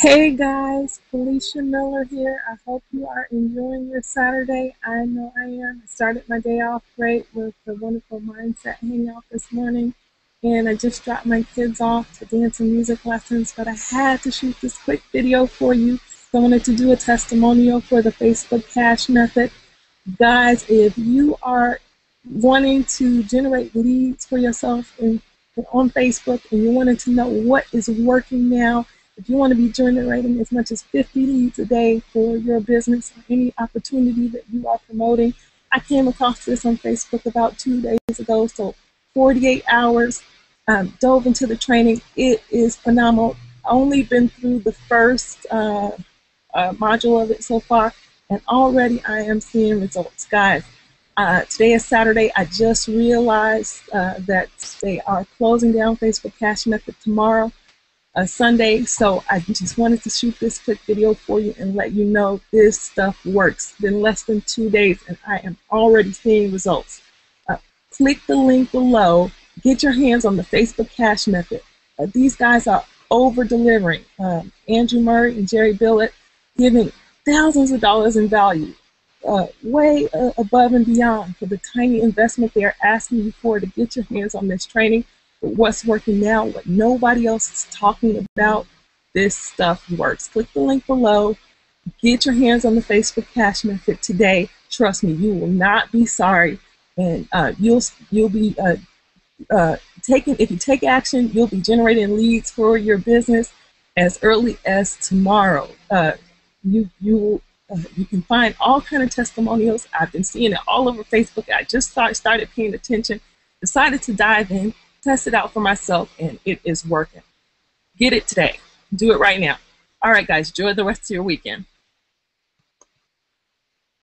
Hey guys, Felicia Miller here. I hope you are enjoying your Saturday. I know I am. I started my day off great with the wonderful mindset hangout this morning. And I just dropped my kids off to dance and music lessons, but I had to shoot this quick video for you. I wanted to do a testimonial for the Facebook Cash method. Guys, if you are wanting to generate leads for yourself in, on Facebook and you wanted to know what is working now, if you want to be generating as much as 50 leads a day for your business or any opportunity that you are promoting, I came across this on Facebook about two days ago, so 48 hours, um, dove into the training. It is phenomenal. Only been through the first uh, uh, module of it so far, and already I am seeing results. Guys, uh, today is Saturday. I just realized uh, that they are closing down Facebook Cash Method tomorrow Sunday. So I just wanted to shoot this quick video for you and let you know this stuff works. It's been less than two days and I am already seeing results. Uh, click the link below. Get your hands on the Facebook Cash method. Uh, these guys are over delivering. Um, Andrew Murray and Jerry Billett giving thousands of dollars in value. Uh, way uh, above and beyond for the tiny investment they are asking you for to get your hands on this training what's working now, what nobody else is talking about, this stuff works. Click the link below. Get your hands on the Facebook Cash Method today. Trust me, you will not be sorry, and uh, you'll you'll be uh, uh, taking. If you take action, you'll be generating leads for your business as early as tomorrow. Uh, you you uh, you can find all kind of testimonials. I've been seeing it all over Facebook. I just start, started paying attention. Decided to dive in test it out for myself, and it is working. Get it today. Do it right now. All right, guys, enjoy the rest of your weekend.